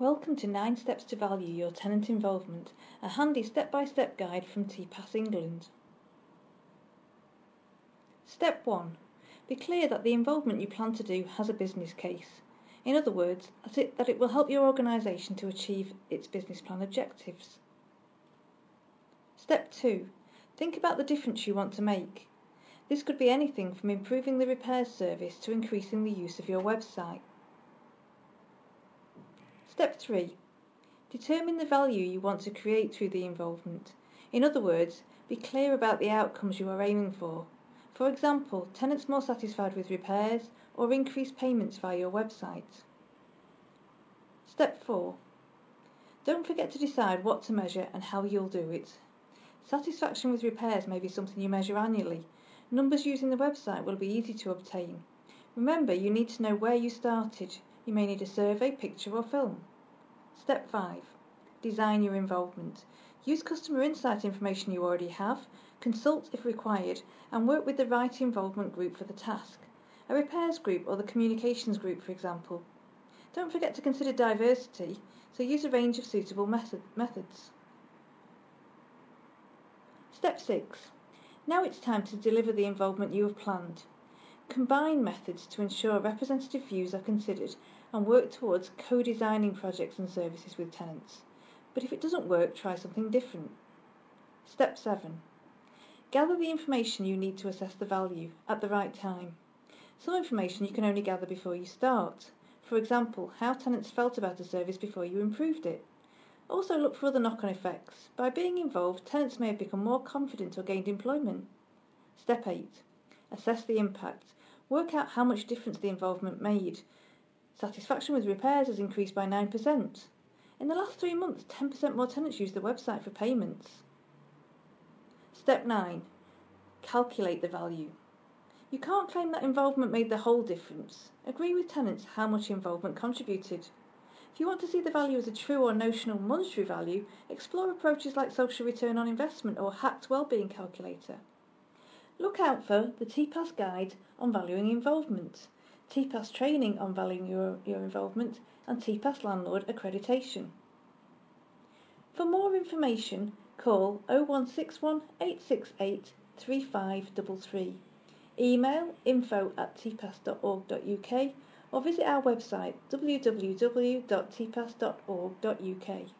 Welcome to 9 Steps to Value Your Tenant Involvement, a handy step by step guide from TPAS England. Step 1. Be clear that the involvement you plan to do has a business case. In other words, that it will help your organisation to achieve its business plan objectives. Step 2. Think about the difference you want to make. This could be anything from improving the repairs service to increasing the use of your website. Step 3. Determine the value you want to create through the involvement. In other words, be clear about the outcomes you are aiming for. For example, tenants more satisfied with repairs or increased payments via your website. Step 4. Don't forget to decide what to measure and how you'll do it. Satisfaction with repairs may be something you measure annually. Numbers using the website will be easy to obtain. Remember, you need to know where you started. You may need a survey, picture or film. Step 5. Design your involvement. Use customer insight information you already have, consult if required, and work with the right involvement group for the task. A repairs group or the communications group, for example. Don't forget to consider diversity, so use a range of suitable method, methods. Step 6. Now it's time to deliver the involvement you have planned. Combine methods to ensure representative views are considered and work towards co-designing projects and services with tenants. But if it doesn't work, try something different. Step 7. Gather the information you need to assess the value at the right time. Some information you can only gather before you start. For example, how tenants felt about a service before you improved it. Also look for other knock-on effects. By being involved, tenants may have become more confident or gained employment. Step 8. Assess the impact. Work out how much difference the involvement made Satisfaction with repairs has increased by 9%. In the last three months, 10% more tenants used the website for payments. Step 9. Calculate the value. You can't claim that involvement made the whole difference. Agree with tenants how much involvement contributed. If you want to see the value as a true or notional monetary value, explore approaches like social return on investment or HACT wellbeing calculator. Look out for the TPAS guide on valuing involvement. TPAS training on valuing your, your involvement, and TPAS landlord accreditation. For more information, call 0161 868 3533, email info at tpas.org.uk or visit our website www.tpas.org.uk.